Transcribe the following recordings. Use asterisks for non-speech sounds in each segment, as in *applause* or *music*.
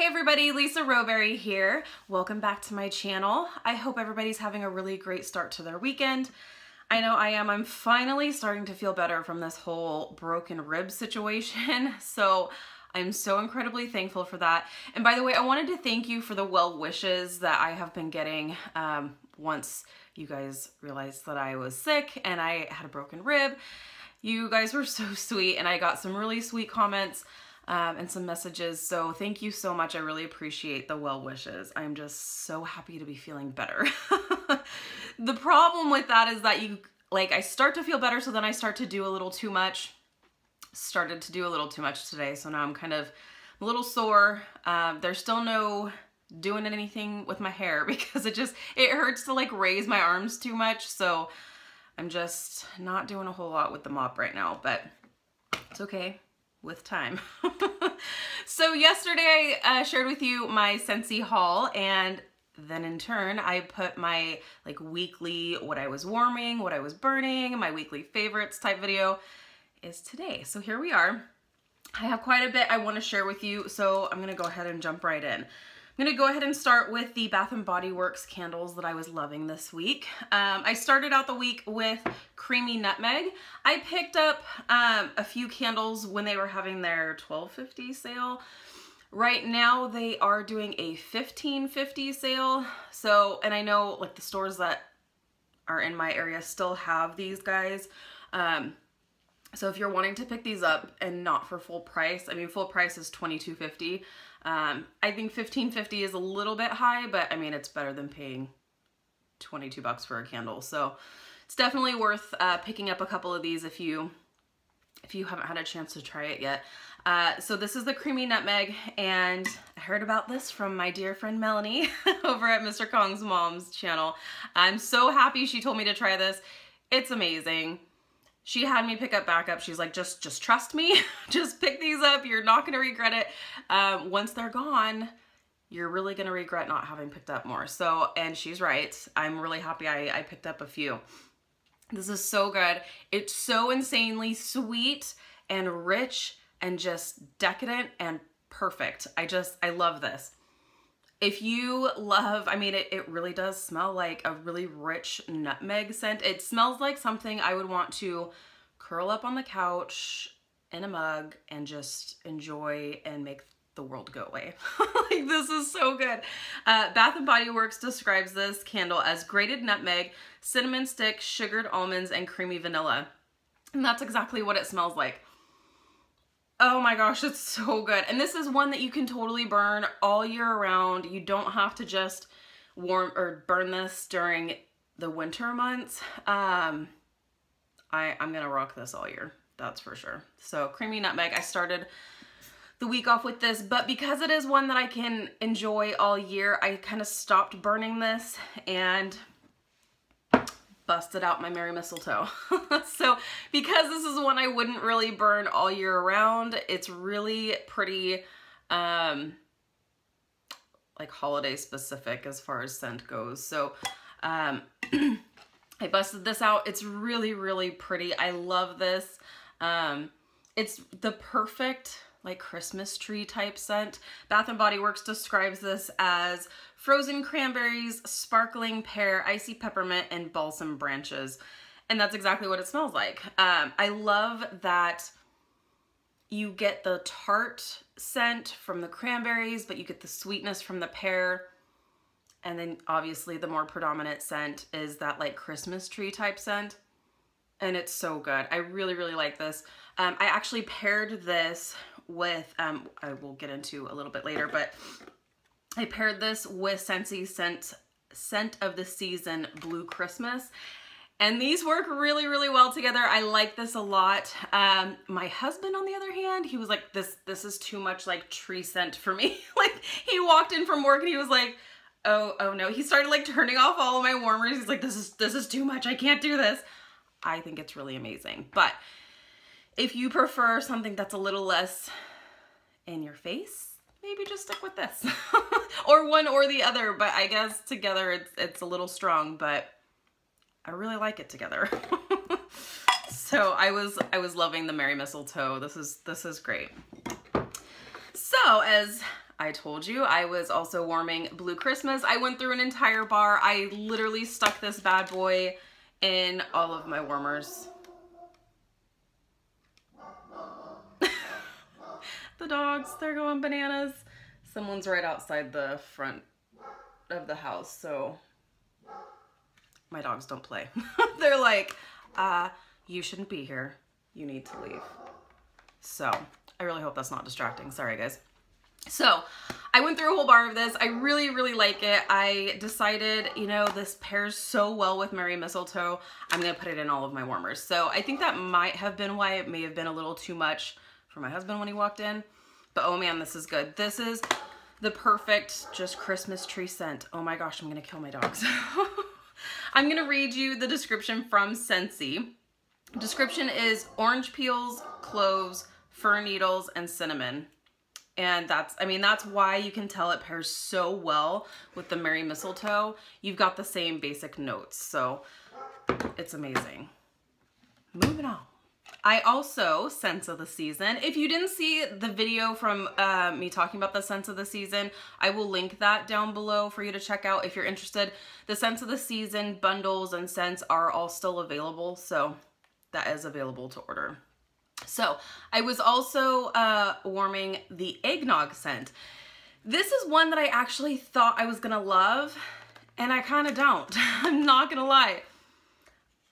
Hey everybody, Lisa Rowberry here. Welcome back to my channel. I hope everybody's having a really great start to their weekend. I know I am. I'm finally starting to feel better from this whole broken rib situation. *laughs* So I'm so incredibly thankful for that. And by the way, I wanted to thank you for the well wishes that I have been getting um, once you guys realized that I was sick and I had a broken rib. You guys were so sweet and I got some really sweet comments um, and some messages. So thank you so much. I really appreciate the well wishes. I'm just so happy to be feeling better. *laughs* the problem with that is that you, like, I start to feel better, so then I start to do a little too much. Started to do a little too much today, so now I'm kind of a little sore. Um, there's still no doing anything with my hair *laughs* because it just, it hurts to like raise my arms too much. So I'm just not doing a whole lot with the mop right now, but it's okay with time. *laughs* so yesterday I uh, shared with you my Scentsy haul and then in turn I put my like weekly what I was warming, what I was burning, my weekly favorites type video is today. So here we are. I have quite a bit I want to share with you so I'm to go ahead and jump right in. I'm gonna go ahead and start with the Bath & Body Works candles that I was loving this week. Um, I started out the week with Creamy Nutmeg. I picked up um, a few candles when they were having their 12.50 sale. Right now they are doing a 15.50 sale. So, and I know like the stores that are in my area still have these guys. Um, so if you're wanting to pick these up and not for full price, I mean full price is $22.50. Um, I think fifteen fifty is a little bit high, but I mean, it's better than paying 22 bucks for a candle. So it's definitely worth uh, picking up a couple of these if you if you haven't had a chance to try it yet. Uh, so this is the Creamy Nutmeg, and I heard about this from my dear friend Melanie *laughs* over at Mr. Kong's mom's channel. I'm so happy she told me to try this. It's amazing she had me pick up backup. She's like, just, just trust me. *laughs* just pick these up. You're not going to regret it. Um, once they're gone, you're really going to regret not having picked up more. So, and she's right. I'm really happy I, I picked up a few. This is so good. It's so insanely sweet and rich and just decadent and perfect. I just, I love this. If you love, I mean, it, it really does smell like a really rich nutmeg scent. It smells like something I would want to curl up on the couch in a mug and just enjoy and make the world go away. *laughs* like this is so good. Uh, Bath & Body Works describes this candle as grated nutmeg, cinnamon stick, sugared almonds, and creamy vanilla. And that's exactly what it smells like. Oh my gosh, it's so good. And this is one that you can totally burn all year around. You don't have to just warm or burn this during the winter months. Um, I, I'm gonna rock this all year, that's for sure. So creamy nutmeg, I started the week off with this, but because it is one that I can enjoy all year, I kind of stopped burning this and busted out my Merry Mistletoe. *laughs* so because this is one I wouldn't really burn all year around, it's really pretty um, like holiday specific as far as scent goes. So um, *clears throat* I busted this out. It's really, really pretty. I love this. Um, it's the perfect like Christmas tree type scent. Bath & Body Works describes this as frozen cranberries, sparkling pear, icy peppermint, and balsam branches. And that's exactly what it smells like. Um, I love that you get the tart scent from the cranberries, but you get the sweetness from the pear. And then obviously the more predominant scent is that like Christmas tree type scent. And it's so good. I really, really like this. Um, I actually paired this with, um, I will get into a little bit later, but I paired this with Scentsy Scent, Scent of the Season Blue Christmas. And these work really, really well together. I like this a lot. Um, my husband, on the other hand, he was like, this, this is too much like tree scent for me. *laughs* like he walked in from work and he was like, oh, oh no. He started like turning off all of my warmers. He's like, this is, this is too much. I can't do this. I think it's really amazing. But if you prefer something that's a little less in your face, maybe just stick with this. *laughs* or one or the other, but I guess together it's, it's a little strong, but I really like it together. *laughs* so I was I was loving the Merry Mistletoe. This is this is great. So as I told you I was also warming Blue Christmas. I went through an entire bar. I literally stuck this bad boy in all of my warmers. The dogs, they're going bananas. Someone's right outside the front of the house, so my dogs don't play. *laughs* they're like, uh, you shouldn't be here. You need to leave. So I really hope that's not distracting. Sorry, guys. So I went through a whole bar of this. I really, really like it. I decided, you know, this pairs so well with Merry Mistletoe. I'm going to put it in all of my warmers. So I think that might have been why it may have been a little too much for my husband when he walked in. But oh man, this is good. This is the perfect just Christmas tree scent. Oh my gosh, I'm to kill my dogs. *laughs* I'm to read you the description from Scentsy. Description is orange peels, cloves, fir needles, and cinnamon. And that's, I mean, that's why you can tell it pairs so well with the Merry Mistletoe. You've got the same basic notes, so it's amazing. Moving on. I also, Scents of the Season, if you didn't see the video from uh, me talking about the Scents of the Season, I will link that down below for you to check out if you're interested. The Scents of the Season bundles and scents are all still available, so that is available to order. So I was also uh, warming the eggnog scent. This is one that I actually thought I was gonna love and I kind of don't. *laughs* I'm not gonna lie.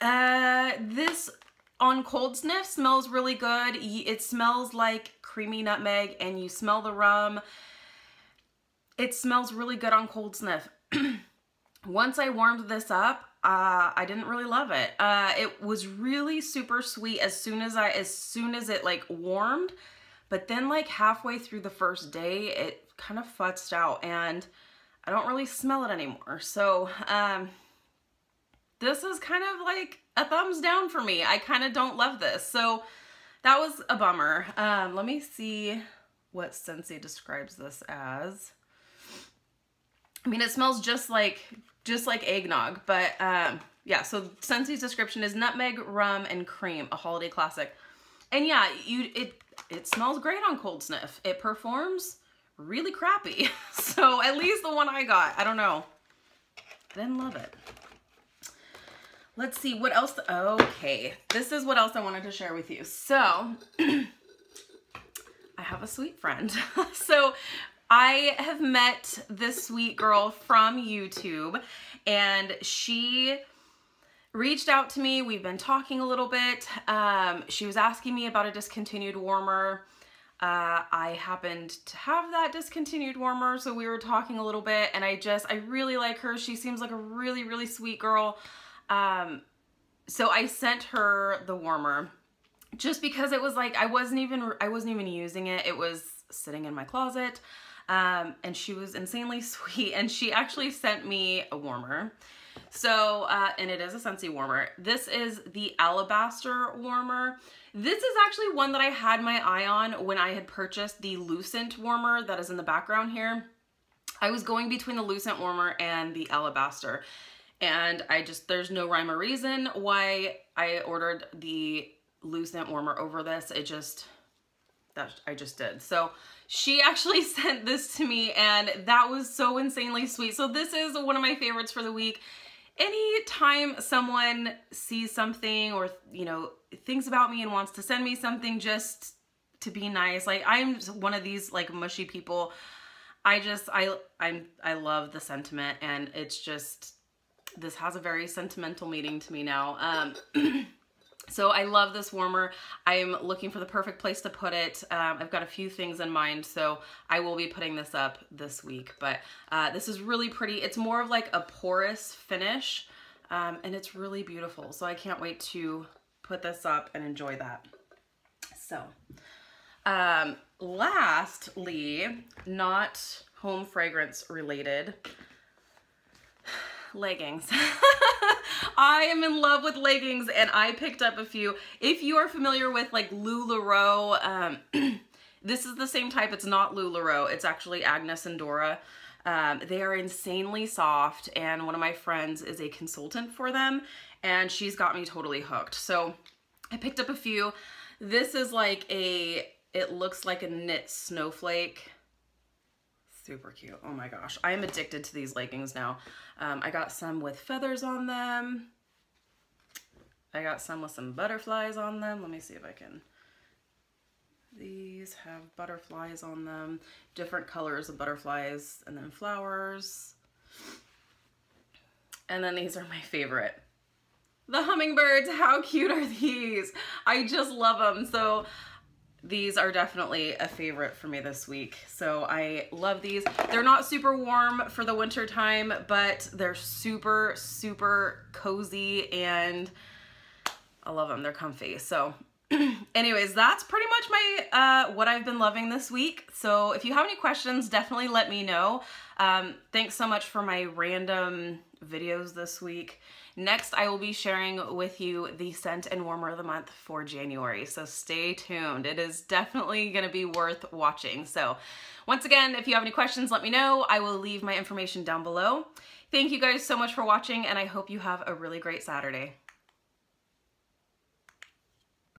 Uh, this on cold sniff smells really good. It smells like creamy nutmeg and you smell the rum. It smells really good on cold sniff. *clears throat* Once I warmed this up, uh, I didn't really love it. Uh, it was really super sweet as soon as I, as soon as it like warmed, but then like halfway through the first day, it kind of futzed out and I don't really smell it anymore. So, um, this is kind of like a thumbs down for me. I kind of don't love this. So that was a bummer. Um, let me see what Scentsy describes this as. I mean, it smells just like just like eggnog, but um, yeah, so Scentsy's description is nutmeg, rum, and cream, a holiday classic. And yeah, you it it smells great on cold sniff. It performs really crappy. *laughs* so at least the one I got, I don't know. Didn't love it. Let's see what else. Okay, this is what else I wanted to share with you. So *clears throat* I have a sweet friend. *laughs* so I have met this sweet girl from YouTube and she reached out to me. We've been talking a little bit. Um, she was asking me about a discontinued warmer. Uh, I happened to have that discontinued warmer, so we were talking a little bit and I just, I really like her. She seems like a really, really sweet girl. Um, so I sent her the warmer just because it was like, I wasn't even, I wasn't even using it. It was sitting in my closet. Um, and she was insanely *laughs* sweet and she actually sent me a warmer. So, uh, and it is a Scentsy warmer. This is the Alabaster warmer. This is actually one that I had my eye on when I had purchased the Lucent warmer that is in the background here. I was going between the Lucent warmer and the Alabaster. And I just, there's no rhyme or reason why I ordered the Lucent warmer over this. It just, that I just did. So she *laughs* actually sent this to me and that was so insanely sweet. So this is one of my favorites for the week. Anytime someone sees something or, you know, thinks about me and wants to send me something just to be nice, like I'm one of these like mushy people. I just, I, I'm, I love the sentiment and it's just, this has a very sentimental meaning to me now. Um, *clears throat* So I love this warmer. I'm looking for the perfect place to put it. Um, I've got a few things in mind, so I will be putting this up this week. But uh, this is really pretty. It's more of like a porous finish, um, and it's really beautiful. So I can't wait to put this up and enjoy that. So, um, lastly, not home fragrance related, leggings. *laughs* I am in love with leggings and I picked up a few. If you are familiar with like LuLaRoe, um, *clears throat* this is the same type. It's not LuLaRoe. It's actually Agnes and Dora. Um, they are insanely soft and one of my friends is a consultant for them and she's got me totally hooked. So I picked up a few. This is like a, it looks like a knit snowflake. Super cute. Oh my gosh. I am addicted to these leggings now. Um, I got some with feathers on them. I got some with some butterflies on them. Let me see if I can. These have butterflies on them. Different colors of butterflies and then flowers. And then these are my favorite. The hummingbirds, how cute are these? I just love them. So these are definitely a favorite for me this week. So I love these. They're not super warm for the winter time, but they're super, super cozy and I love them. They're comfy. So *clears throat* anyways, that's pretty much my uh, what I've been loving this week. So if you have any questions, definitely let me know. Um, thanks so much for my random videos this week. Next, I will be sharing with you the scent and warmer of the month for January. So stay tuned. It is definitely going to be worth watching. So once again, if you have any questions, let me know. I will leave my information down below. Thank you guys so much for watching and I hope you have a really great Saturday.